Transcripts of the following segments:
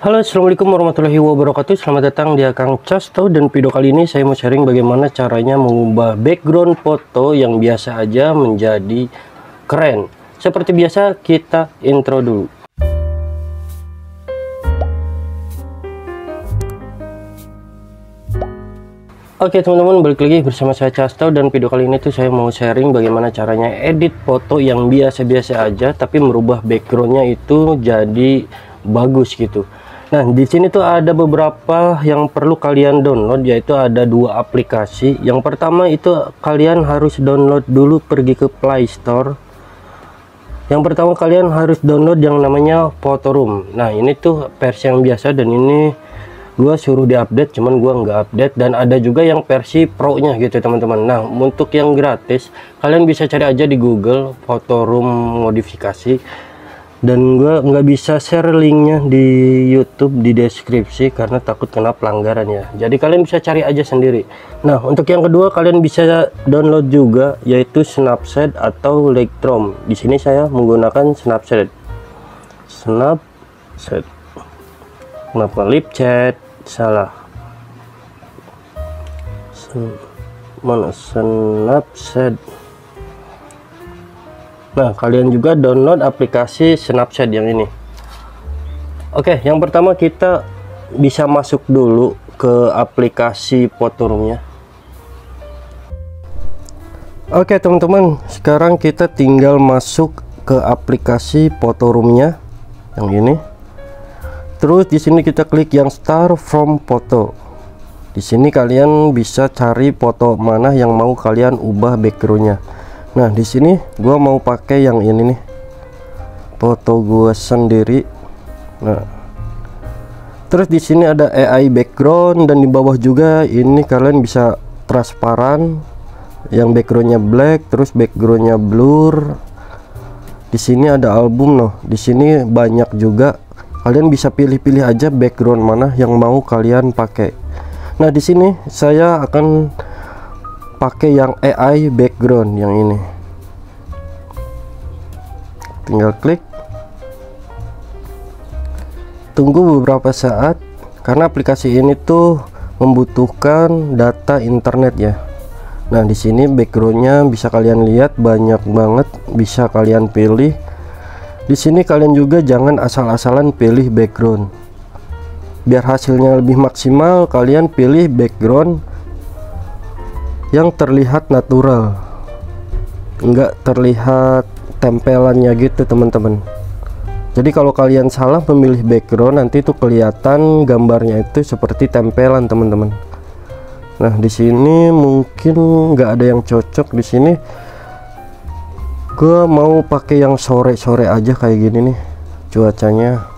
Halo assalamualaikum warahmatullahi wabarakatuh. Selamat datang di Akang Casto Dan video kali ini saya mau sharing bagaimana caranya mengubah background foto yang biasa aja menjadi keren. Seperti biasa kita intro dulu. Oke teman-teman balik lagi bersama saya Casto dan video kali ini tuh saya mau sharing bagaimana caranya edit foto yang biasa-biasa aja tapi merubah backgroundnya itu jadi bagus gitu Nah di sini tuh ada beberapa yang perlu kalian download yaitu ada dua aplikasi. Yang pertama itu kalian harus download dulu pergi ke Play Store. Yang pertama kalian harus download yang namanya Photoroom nah ini tuh versi yang biasa dan ini gua suruh diupdate cuman gua nggak update. Dan ada juga yang versi pro nya gitu teman-teman. Nah untuk yang gratis kalian bisa cari aja di google foto room modifikasi dan gua nggak bisa share linknya di YouTube di deskripsi karena takut kena pelanggaran ya. Jadi kalian bisa cari aja sendiri. Nah untuk yang kedua kalian bisa download juga yaitu Snapseed atau Lightroom. Di sini saya menggunakan Snapseed Snapseed kenapa? Lip chat salah mana? Snapchat nah kalian juga download aplikasi Snapchat yang ini. Oke yang pertama kita bisa masuk dulu ke aplikasi fotoroomnya oke teman-teman sekarang kita tinggal masuk ke aplikasi fotoroomnya yang ini. Terus di sini kita klik yang start from photo. Di sini kalian bisa cari foto mana yang mau kalian ubah backgroundnya nah di sini gua mau pakai yang ini nih. Foto gua sendiri. Nah. Terus di sini ada AI background dan di bawah juga ini kalian bisa transparan. Yang backgroundnya black terus backgroundnya blur. Di sini ada album loh di sini banyak juga. Kalian bisa pilih-pilih aja background mana yang mau kalian pakai. Nah di sini saya akan pakai yang AI background yang ini. Tinggal klik. Tunggu beberapa saat karena aplikasi ini tuh membutuhkan data internet ya. Nah di sini backgroundnya bisa kalian lihat banyak banget bisa kalian pilih. Di sini kalian juga jangan asal-asalan pilih background. Biar hasilnya lebih maksimal, kalian pilih background yang terlihat natural. Enggak terlihat tempelannya gitu, teman-teman. Jadi kalau kalian salah memilih background, nanti itu kelihatan gambarnya itu seperti tempelan, teman-teman. Nah, di sini mungkin nggak ada yang cocok di sini gue mau pakai yang sore-sore aja kayak gini nih cuacanya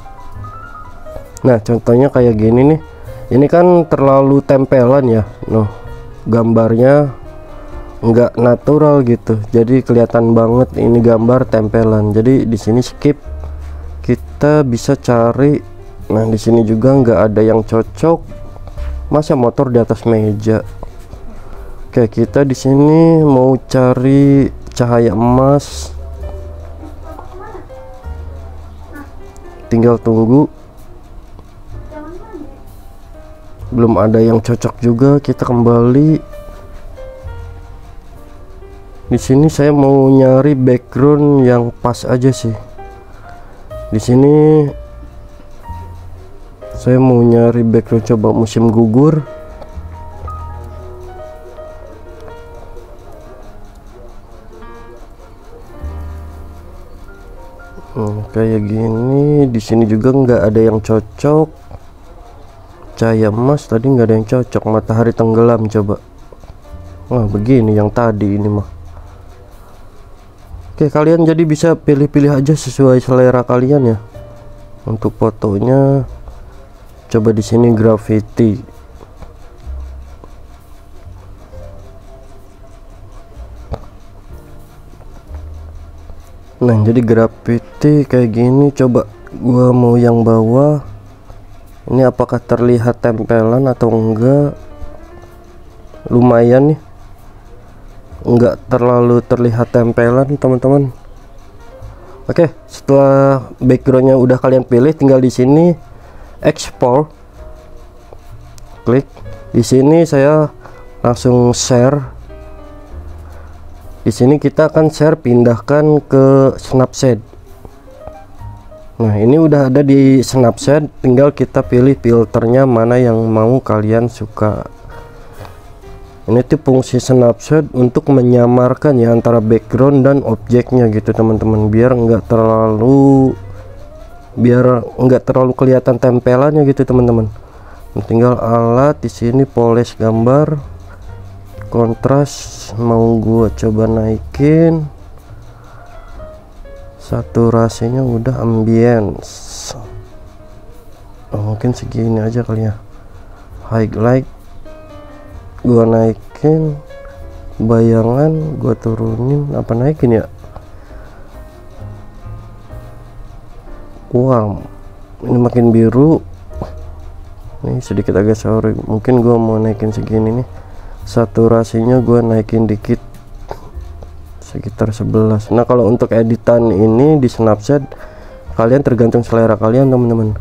nah contohnya kayak gini nih ini kan terlalu tempelan ya noh gambarnya enggak natural gitu. Jadi kelihatan banget ini gambar tempelan. Jadi di sini skip. Kita bisa cari. Nah di sini juga enggak ada yang cocok. Masa motor di atas meja? Oke kita di sini mau cari cahaya emas. Tinggal tunggu belum ada yang cocok juga kita kembali. Di sini saya mau nyari background yang pas aja sih. Di sini saya mau nyari background coba musim gugur. Hmm, kayak gini. Di sini juga nggak ada yang cocok cahaya emas tadi nggak ada yang cocok matahari tenggelam coba. Wah begini yang tadi ini mah. Oke kalian jadi bisa pilih-pilih aja sesuai selera kalian ya. Untuk fotonya coba di sini graffiti. Nah jadi graffiti kayak gini coba gua mau yang bawah ini apakah terlihat tempelan atau enggak? Lumayan nih. Enggak terlalu terlihat tempelan teman-teman. Oke setelah backgroundnya udah kalian pilih tinggal di sini export. Klik. Di sini saya langsung share. Di sini kita akan share pindahkan ke Snapchat nah ini udah ada di Snapchat. Tinggal kita pilih filternya mana yang mau kalian suka. Ini tuh fungsi Snapchat untuk menyamarkan ya antara background dan objeknya gitu teman-teman. Biar enggak terlalu biar enggak terlalu kelihatan tempelannya gitu teman-teman. Tinggal alat di sini poles gambar kontras mau gua coba naikin saturasinya udah ambience. Oh, mungkin segini aja kali ya. Highlight gua naikin bayangan gua turunin. Apa naikin ya? Wow ini makin biru. Ini sedikit agak sore mungkin gua mau naikin segini nih. Saturasinya gua naikin dikit sekitar 11 nah kalau untuk editan ini di Snapchat kalian tergantung selera kalian teman-teman.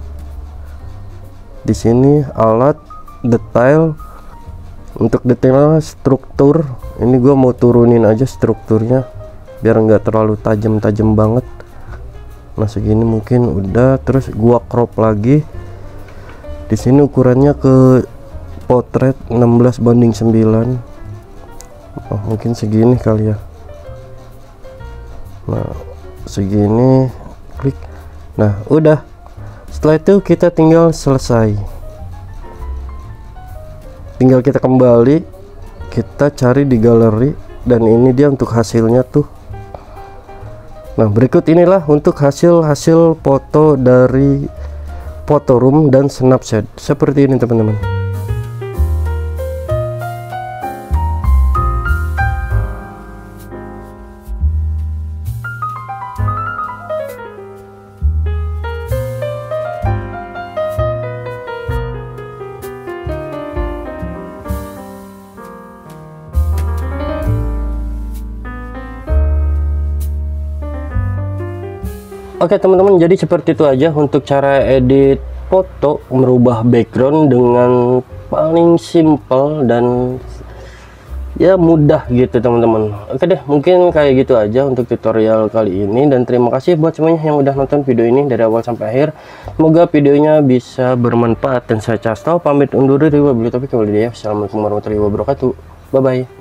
Di sini alat detail. Untuk detail struktur. Ini gua mau turunin aja strukturnya biar enggak terlalu tajam-tajam banget. Nah segini mungkin udah. Terus gua crop lagi. Di sini ukurannya ke potret 16 banding 9 oh, mungkin segini kali ya nah segini klik. Nah udah. Setelah itu kita tinggal selesai. Tinggal kita kembali kita cari di galeri dan ini dia untuk hasilnya tuh. Nah berikut inilah untuk hasil-hasil foto dari room dan Snapchat seperti ini teman-teman Oke teman-teman jadi seperti itu aja untuk cara edit foto merubah background dengan paling simple dan ya mudah gitu teman-teman. Oke deh mungkin kayak gitu aja untuk tutorial kali ini dan terima kasih buat semuanya yang udah nonton video ini dari awal sampai akhir. Semoga videonya bisa bermanfaat dan saya Casto pamit undur diri. Wabillahi taufiq assalamualaikum warahmatullahi wabarakatuh. Bye bye